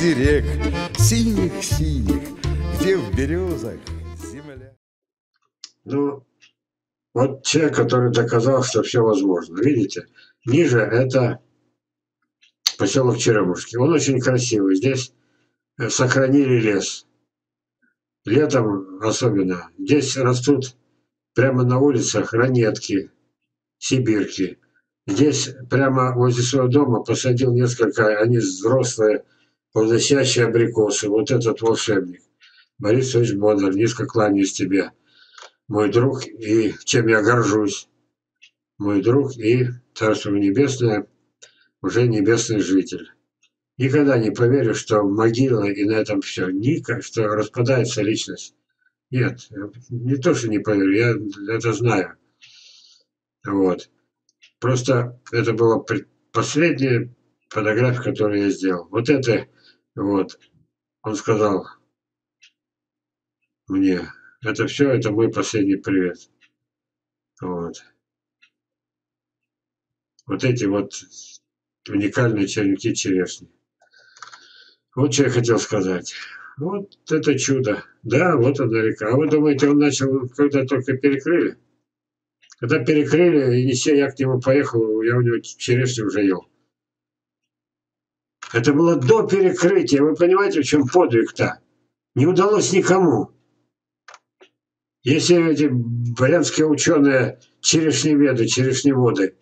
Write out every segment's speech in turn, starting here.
среди рек, синих-синих, где в березах земля. Ну, вот человек, который доказал, что все возможно. Видите, ниже это поселок Черемушки. Он очень красивый. Здесь э, сохранили лес. Летом особенно. Здесь растут прямо на улицах ранетки, сибирки. Здесь прямо возле своего дома посадил несколько, они взрослые, плодосящие абрикосы. Вот этот волшебник. Борис Ильич Бондар, низко кланяюсь тебе мой друг и чем я горжусь. Мой друг и Царство Небесное уже небесный житель. Никогда не поверю, что могила и на этом все. Ника, что распадается личность. Нет, не то, что не поверю, я это знаю. Вот. Просто это была последняя фотография, которую я сделал. Вот это, вот, он сказал мне, это все, это мой последний привет. Вот. Вот эти вот уникальные черенки черешни. Вот что я хотел сказать. Вот это чудо. Да, вот она река. А вы думаете, он начал, когда только перекрыли? Когда перекрыли, и все, я к нему поехал, я у него черешню уже ел. Это было до перекрытия. Вы понимаете, в чем подвиг-то? Не удалось никому. Если эти брянские ученые черешневеды, черешневоды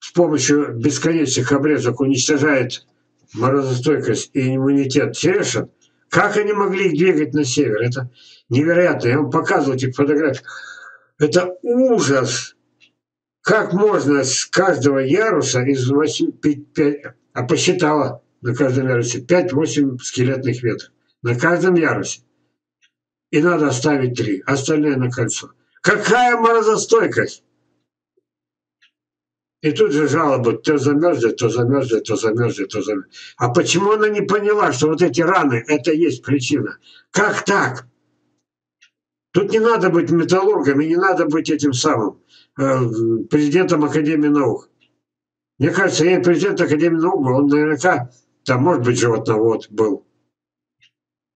с помощью бесконечных обрезок уничтожают морозостойкость и иммунитет черешин, как они могли их двигать на север? Это невероятно. Я вам показывал эти фотографии. Это ужас. Как можно с каждого яруса из 8, 5, 5, а посчитала на каждом ярусе 5-8 скелетных веток. На каждом ярусе и надо оставить три, остальные на кольцо. Какая морозостойкость! И тут же жалобы, то замерзнет, то замерзнет, то замерзнет, то замерзнет. А почему она не поняла, что вот эти раны, это есть причина? Как так? Тут не надо быть металлургом и не надо быть этим самым э, президентом Академии наук. Мне кажется, я президент Академии наук был, он наверняка, там, может быть, животновод был.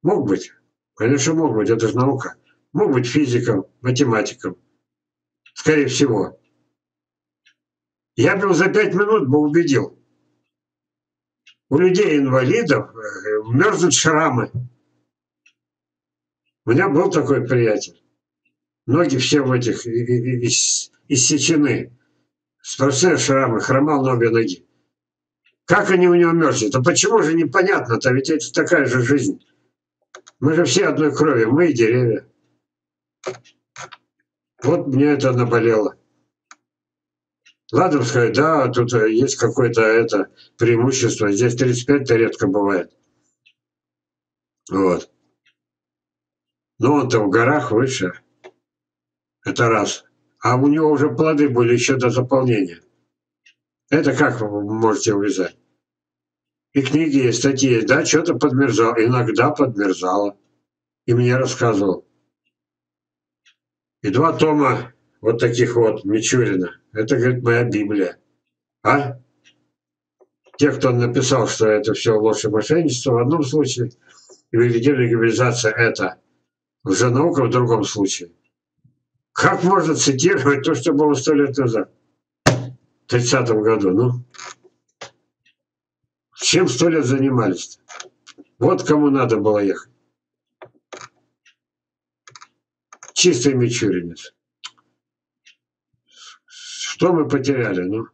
Мог быть. Конечно, мог быть, это же наука. Мог быть физиком, математиком. Скорее всего. Я бы за пять минут бы убедил. У людей-инвалидов э, мерзнут шрамы. У меня был такой приятель. Ноги все в этих иссечены. Сплошные шрамы, хромал обе ноги. Как они у него мерзнут? А почему же непонятно-то? Ведь это такая же жизнь. Мы же все одной крови, мы и деревья. Вот мне это наболело. Ладно сказать, да, тут есть какое-то это преимущество. Здесь 35-то редко бывает. Вот. Но он-то в горах выше. Это раз. А у него уже плоды были еще до заполнения. Это как вы можете увязать? И книги есть, статьи есть. Да, что-то подмерзало. Иногда подмерзало. И мне рассказывал. И два тома вот таких вот Мичурина. Это, говорит, моя Библия. А? Те, кто написал, что это все ложь и мошенничество, в одном случае, и введение легализация это уже наука в другом случае. Как можно цитировать то, что было сто лет назад? В 30 году, ну? Чем сто лет занимались? -то? Вот кому надо было ехать. Чистый мичуринец. Что мы потеряли? Ну,